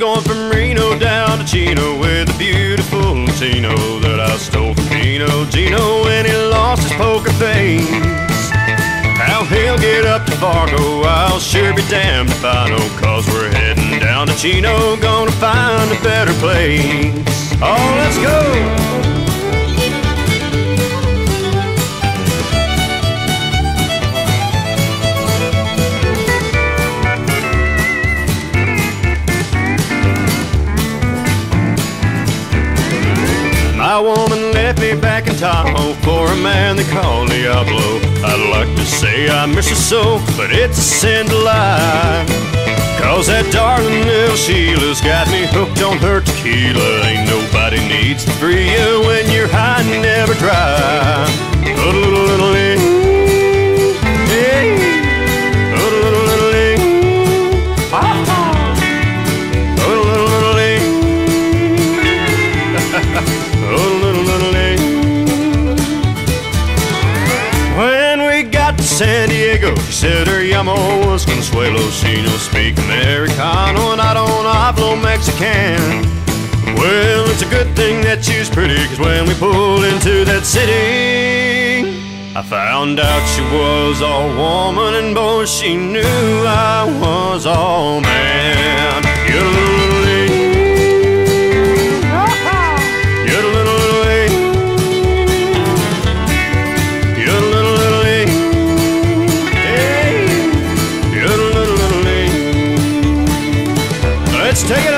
going from Reno down to Chino with a beautiful Latino that I stole from Gino. Gino when he lost his poker face. How he'll get up to Fargo, I'll sure be damned if I know, cause we're heading down to Chino, gonna find a better place. Oh, let's go! My woman left me back in Tahoe oh, for a man they call Diablo. I'd like to say I miss her so, but it's a sin to lie. Cause that darling little Sheila's got me hooked on her tequila. Ain't nobody needs to free you when you're high and never dry. She said her llamo was Consuelo. She no speak Americano and I don't hablo Mexican. Well, it's a good thing that she's pretty, cause when we pulled into that city, I found out she was all woman and boy, she knew Let's take it.